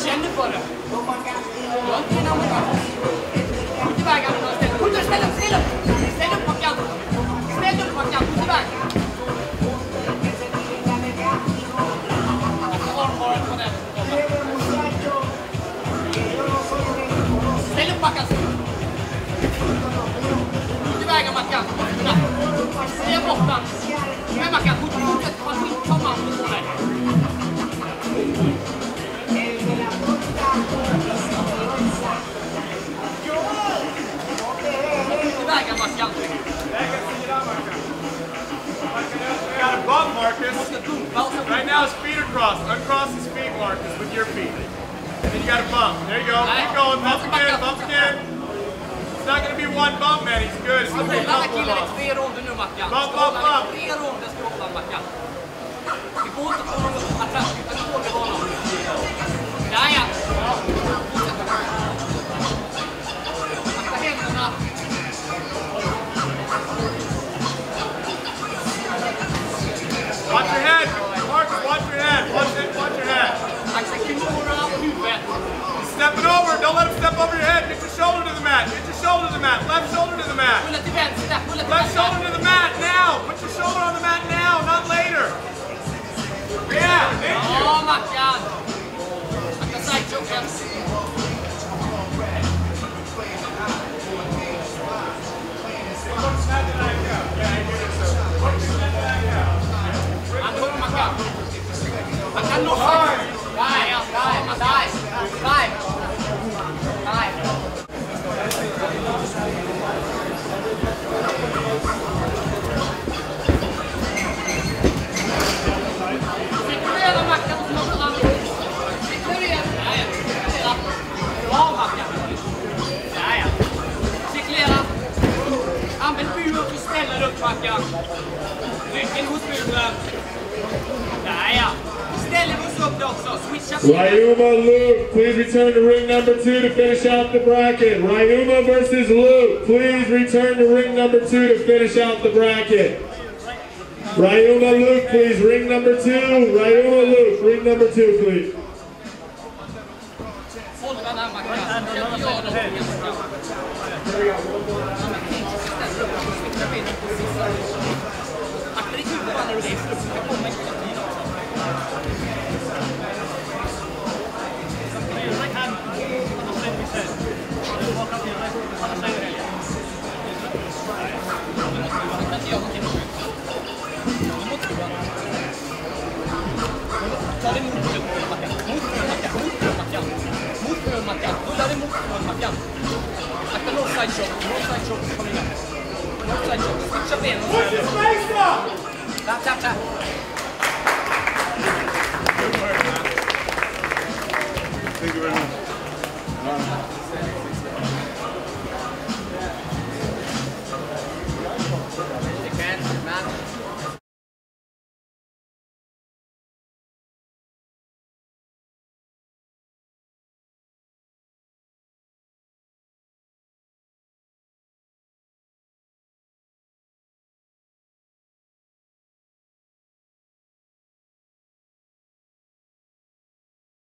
scende fuori. Non ti innamorare. Tutti vai, capo, stella. Punto, stella, stella. Stella un po' chiamo. Stella un po' chiamo, tutti vai. Stella un po' chiamo. Tutti vai, capo, chiamo. Stella un po' chiamo. Stella un po' chiamo. Tutti vai, capo, chiamo. Now his feet are crossed. Uncross his feet, Marcus, with your feet. And then you got a bump. There you go. Keep going. Bump again. Bump again. It's not going to be one bump, man. He's good. It's going to be a Hålla couple killen i tre ronder nu Mackan. Bump, bump, bump. Tre ronder ska hålla Mackan. Vi får inte få någon attack utan nu håller honom. Mat. Left shoulder to the mat. Ryuma Luke, please return to ring number two to finish out the bracket. Ryuma versus Luke, please return to ring number two to finish out the bracket. Ryuma Luke, please, ring number two. Ryuma Luke, ring number two, please. Håll Stop, stop, stop.